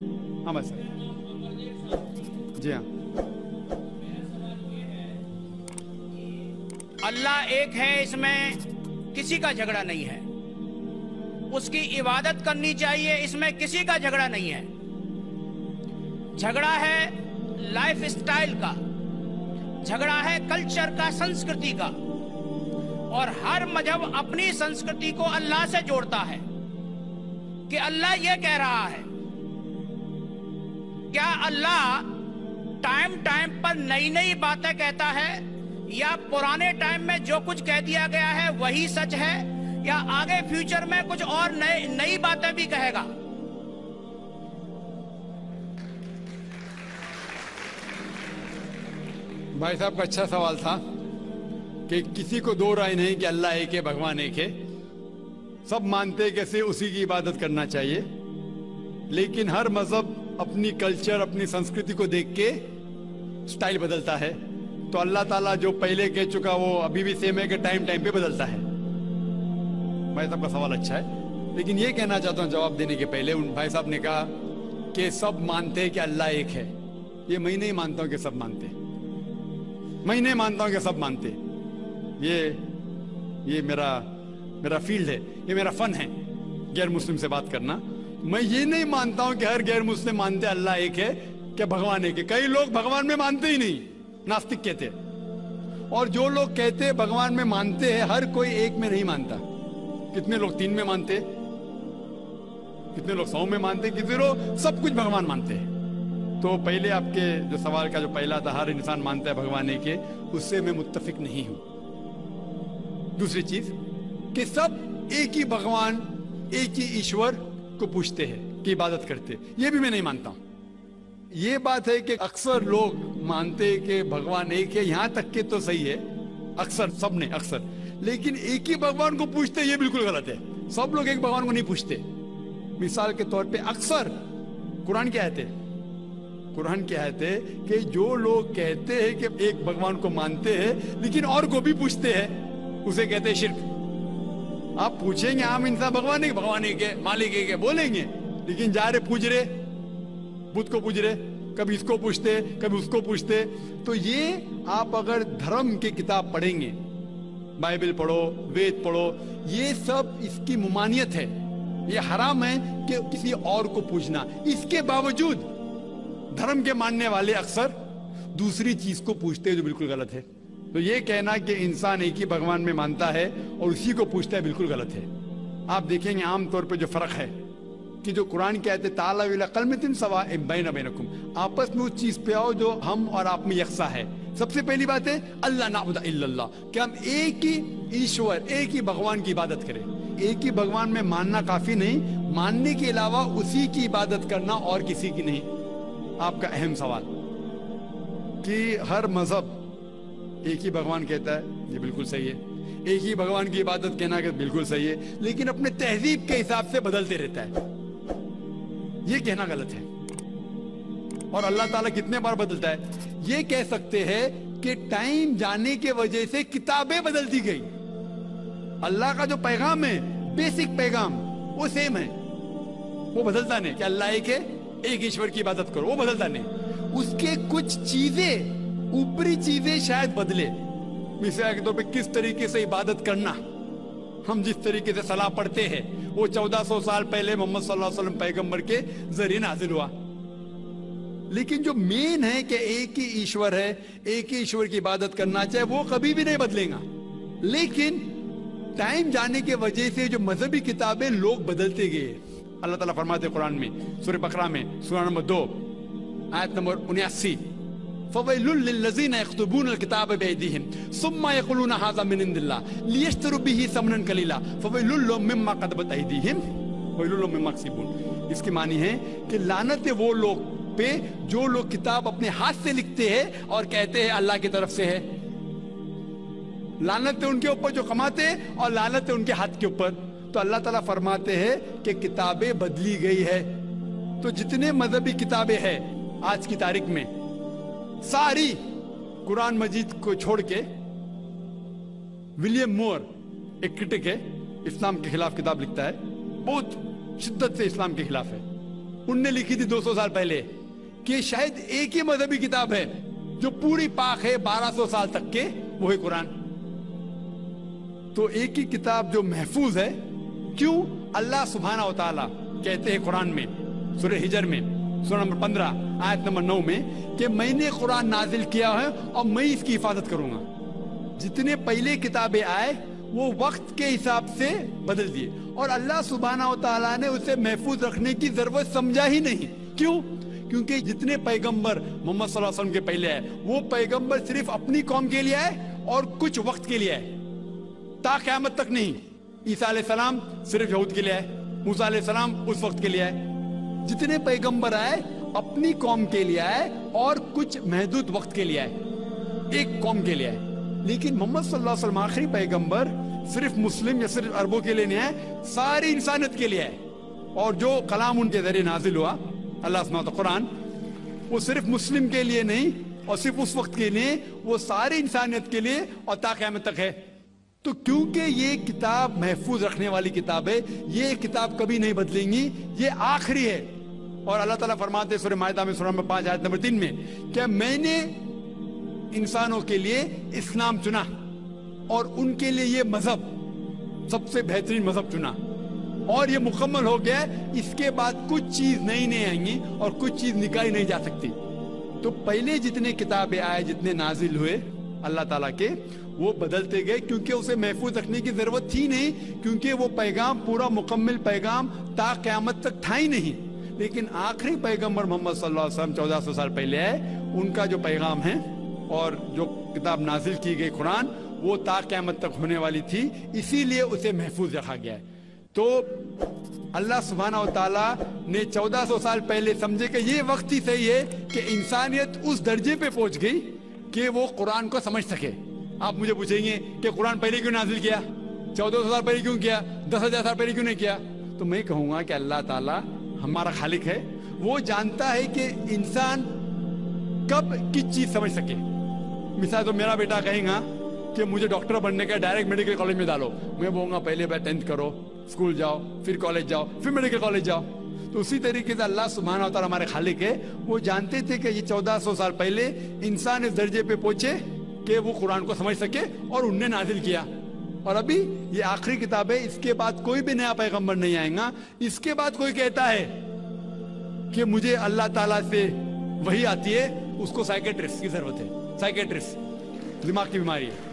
हाँ बस सर जी हाँ। अल्लाह एक है, इसमें किसी का झगड़ा नहीं है। उसकी इबादत करनी चाहिए, इसमें किसी का झगड़ा नहीं है। झगड़ा है लाइफ स्टाइल का, झगड़ा है कल्चर का, संस्कृति का। और हर मज़हब अपनी संस्कृति को अल्लाह से जोड़ता है कि अल्लाह यह कह रहा है क्या अल्लाह टाइम टाइम पर नई नई बातें कहता है? या पुराने टाइम में जो कुछ कह दिया गया है, वही सच है? या आगे फ्यूचर में कुछ और नई बातें भी कहेगा? भाई साहब, का अच्छा सवाल था कि किसी को दो राय नहीं कि अल्लाह एक है, भगवान एक है। सब मानते कैसे उसी की इबादत करना चाहिए। लेकिन हर मज़हब अपनी कल्चर अपनी संस्कृति को देख के स्टाइल बदलता है। तो अल्लाह ताला जो पहले कह चुका वो अभी भी सेम है कि टाइम टाइम पे बदलता है। भाई साहब का सवाल अच्छा है। लेकिन ये कहना चाहता हूँ जवाब देने के पहले, उन भाई साहब ने कहा कि सब मानते हैं कि अल्लाह एक है। ये मैं नहीं मानता हूँ कि सब मानते मैं नहीं मानता हूँ कि सब मानते ये ये मेरा मेरा फ़ील्ड है। ये मेरा फन है। गैर मुस्लिम से बात करना। मैं ये नहीं मानता हूँ कि हर गैर मुस्लिम मानते अल्लाह एक है, कि भगवान एक है। कई लोग भगवान में मानते ही नहीं, नास्तिक कहते। और जो लोग कहते हैं भगवान में मानते हैं, हर कोई एक में नहीं मानता। कितने लोग तीन में मानते कितने लोग सौ में मानते कितने लोग सब कुछ भगवान मानते हैं। तो पहले आपके जो सवाल का जो पहला था, हर इंसान मानता है भगवान एक है, उससे मैं मुत्तफिक नहीं हूँ। दूसरी चीज़, कि सब एक ही भगवान, एक ही ईश्वर को पूछते हैं कि इबादत करते ये भी मैं नहीं मानता। हूँ ये बात है कि अक्सर लोग मानते हैं कि भगवान एक है, यहाँ तक के तो सही है। अक्सर सबने अक्सर। लेकिन एक ही भगवान को पूछते ये बिल्कुल गलत है। सब लोग एक भगवान को नहीं पूछते। मिसाल के तौर पे अक्सर कुरान क्या कहते कुरान क्या है कि जो लोग कहते हैं कि एक भगवान को मानते हैं, लेकिन और को भी पूछते हैं, उसे कहते हैं शिरक। आप पूछेंगे आम इंसान भगवान एक भगवान है, मालिक है? बोलेंगे। लेकिन जा रहे पूज रहे, बुद्ध को पूछ रहे, कभी इसको पूछते, कभी उसको पूछते। तो ये आप अगर धर्म की किताब पढ़ेंगे, बाइबल पढ़ो, वेद पढ़ो, ये सब इसकी मुमानियत है। ये हराम है कि किसी और को पूछना इसके बावजूद धर्म के मानने वाले अक्सर दूसरी चीज़ को पूछते हैं जो बिल्कुल गलत है। तो ये कहना कि इंसान एक ही भगवान में मानता है और उसी को पूछता है, बिल्कुल गलत है। आप देखेंगे आमतौर पर जो फ़र्क है कि जो कुरान कहते ताला कल में सवा आपस में उस चीज़ पे आओ जो हम और आप में यकसा है। सबसे पहली बात है, अल्लाह नाबुदा कि हम एक ही ईश्वर, एक ही भगवान की इबादत करें। एक ही भगवान में मानना काफ़ी नहीं, मानने के अलावा उसी की इबादत करना और किसी की नहीं। आपका अहम सवाल कि हर मज़हब एक ही भगवान कहता है, ये बिल्कुल सही है। एक ही भगवान की इबादत कहना कि बिल्कुल सही है, लेकिन अपने तहजीब के हिसाब से बदलते रहता है। ये कहना गलत है। और अल्लाह ताला कितने बार बदलता है? ये कह सकते हैं कि टाइम जाने के वजह से किताबें बदलती गई। अल्लाह का जो पैगाम है, बेसिक पैगाम, वो सेम है। वो बदलता नहीं। कि अल्लाह एक है? एक ईश्वर की इबादत करो, वो बदलता नहीं। उसके कुछ चीज़ें ऊपरी चीज़ें शायद बदले। मिसाल के तौर पे किस तरीके से इबादत करना? हम जिस तरीके से सलाह पढ़ते हैं, वो 1400 साल पहले मोहम्मद सल्लल्लाहु अलैहि वसल्लम पैगंबर के ज़रिए नाजिल हुआ। लेकिन जो मेन है कि एक ही ईश्वर है, एक ही ईश्वर की इबादत करना, चाहे वो कभी भी नहीं बदलेगा। लेकिन टाइम जाने के वजह से जो मजहबी किताबें लोग बदलते गए। अल्लाह ताला फरमाते कुरान में सूर्य बकरा में सूरा नंबर दो, आयत नंबर उन्यासी। फवैलुल्लिल्लज़ीन यक्तुबून अलकिताब बिअयदीहिम सुम्मा यक़ुलून हाज़ा मिन इंदिल्लाह लियश्तरू बिही समनन कलीला फवैलुल लहुम मिम्मा क़दबत अयदीहिम वैलुल लहुम मिम्मा यक्सिबून इसकी मानी है कि लानत है वो लोग पे जो लोग किताब अपने हाथ से लिखते हैं और कहते हैं अल्लाह की तरफ़ से है लानत है उनके ऊपर जो कमाते हैं और लानत है उनके हाथ के ऊपर तो अल्लाह ताला फरमाते हैं कि किताबें बदली गई है तो जितने मजहबी किताबें हैं आज की तारीख में सारी कुरान मजीद को छोड़ के विलियम मोर, एक क्रिटिक है, इस्लाम के खिलाफ किताब लिखता है। बहुत शिद्दत से इस्लाम के खिलाफ है। उनने लिखी थी 200 साल पहले कि शायद एक ही मजहबी किताब है, जो पूरी पाक है 1200 साल तक के वो है कुरान। तो एक ही किताब जो महफूज है, क्यों? अल्लाह सुबहाना ताला कहते हैं कुरान में सूर्य हिजर में सूर्य नंबर पंद्रह, आयत नंबर नौ में कि मैंने कुरान नाजिल किया है और मैं इसकी हिफाजत करूँगा। जितने पहले किताबें आए, वो वक्त के हिसाब से बदल दिए। और अल्लाह सुबहाना ताला ने उसे महफूज रखने की ज़रूरत समझा ही नहीं। क्यों? क्योंकि जितने पैगंबर मोहम्मद वसल्लम के पहले आए, वो पैगंबर सिर्फ़ अपनी कौम के लिए आए और कुछ वक्त के लिए आए। ता क्यामत तक नहीं, ईसा सलाम सिर्फ़ यहूद के लिए आए, मूसा सलाम उस वक्त के लिए आए। जितने पैगंबर आए, अपनी कौम के लिए आए और कुछ महदूद वक्त के लिए आए, एक कौम के लिए आए। लेकिन मोहम्मद आखिरी पैगंबर सिर्फ़ मुस्लिम या सिर्फ़ अरबों के लिए नहीं आए, सारी इंसानियत के लिए आए। और जो कलाम उनके ज़रिए नाजिल हुआ, अल्लाह तो कुरान, वो सिर्फ़ मुस्लिम के लिए नहीं और सिर्फ़ उस वक्त के लिए, वो सारी इंसानियत के लिए और ताकत तक है। तो क्योंकि ये किताब महफूज रखने वाली किताब है, ये किताब कभी नहीं बदलेंगी, ये आखिरी है। और अल्लाह ताला फरमाते सूर्य मायदा में नंबर पाँच आयत नंबर तीन में, क्या मैंने इंसानों के लिए इस्लाम चुना? और उनके लिए ये मज़हब, सबसे बेहतरीन मज़हब चुना? और ये मुकम्मल हो गया, इसके बाद कुछ चीज़ नई नहीं आएँगी और कुछ चीज़ निकाली नहीं जा सकती। तो पहले जितने किताबें आए, जितने नाजिल हुए, अल्लाह ताला के, वो बदलते गए, क्योंकि उसे महफूज रखने की ज़रूरत थी नहीं, क्योंकि वो पैगाम, पूरा मुकम्मल पैगाम ता क्यामत तक था ही नहीं। लेकिन आखिरी पैगंबर मोहम्मद सल्लल्लाहु चौदह सौ साल पहले आए, उनका जो पैगाम है और जो किताब नाजिल की गई कुरान, वो ता क्यामत तक होने वाली थी, इसीलिए उसे महफूज रखा गया है। तो अल्लाह सुबहाना ताला ने 1400 साल पहले समझे कि ये वक्त ही सही है कि इंसानियत उस दर्जे पे पहुँच गई कि वो कुरान को समझ सके। आप मुझे पूछेंगे कि कुरान पहले क्यों नाजिल किया? चौदह सौ साल पहले क्यों किया? दस हज़ार साल पहले क्यों नहीं किया? तो मैं कहूँगा कि अल्लाह ताला हमारा खालिक है, वो जानता है कि इंसान कब किस चीज़ समझ सके। मिसाल तो मेरा बेटा कहेगा कि मुझे डॉक्टर बनने का डायरेक्ट मेडिकल कॉलेज में डालो। मैं बोलूँगा, पहले बार टेंथ करो, स्कूल जाओ, फिर कॉलेज जाओ, फिर मेडिकल कॉलेज जाओ। तो उसी तरीके से अल्लाह सुबहाना और हमारे खालिक है। वो जानते थे कि ये चौदह सौ साल पहले इंसान इस दर्जे पे पहुँचे कि वो कुरान को समझ सके और उनने नाजिल किया। और अभी ये आखिरी किताब है, इसके बाद कोई भी नया पैगंबर नहीं आएगा। इसके बाद कोई कहता है कि मुझे अल्लाह ताला से वही आती है, उसको साइकेट्रिस्ट की ज़रूरत है। साइकेट्रिस्ट दिमाग की बीमारी है।